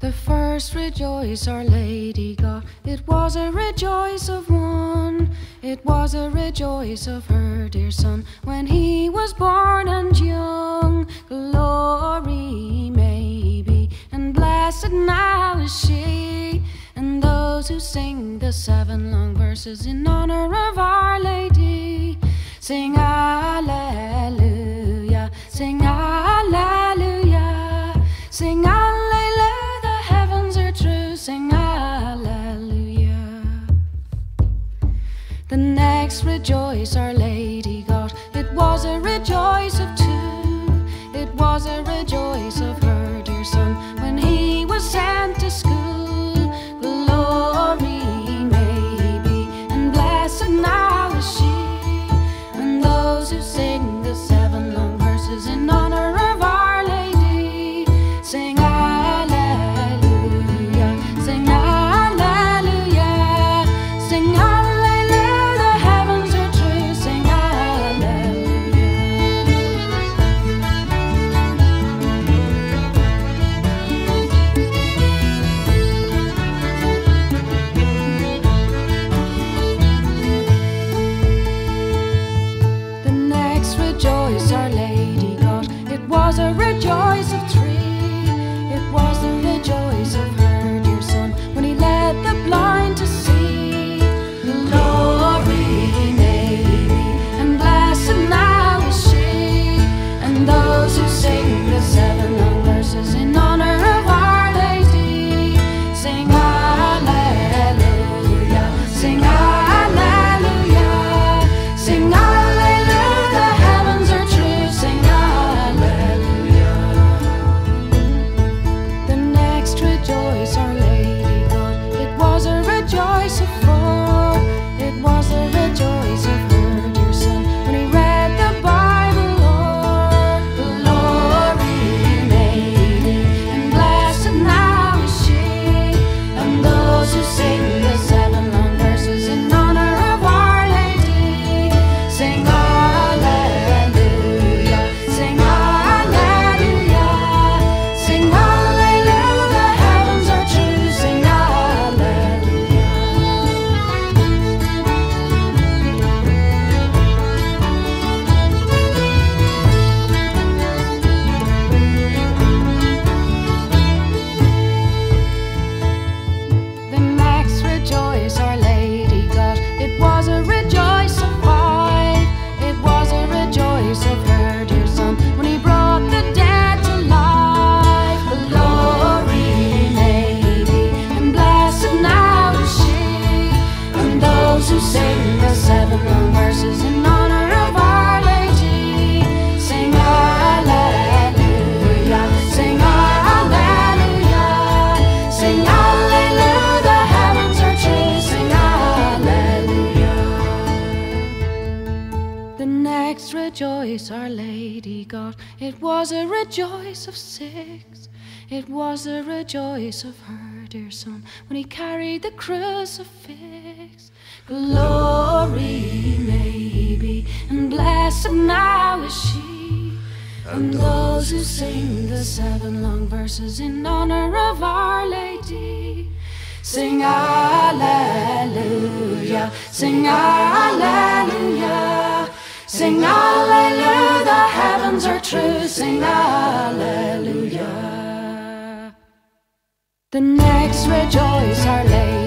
The first rejoice our Lady got, it was a rejoice of one. It was a rejoice of her dear son when he was born and young. Glory maybe, and blessed now is she. And those who sing the seven long verses in honor of Our Lady sing Alleluia, Next rejoice Our Lady God. it was a rejoice of two. It was a rejoice next rejoice Our Lady got, it was a rejoice of six. It was a rejoice of her dear son when he carried the crucifix. Glory maybe, and blessed now is she. And those who sing the seven long verses in honor of Our Lady sing Alleluia, sing Alleluia, sing Alleluia. The heavens are true, sing Alleluia. The next rejoice, Our Lady.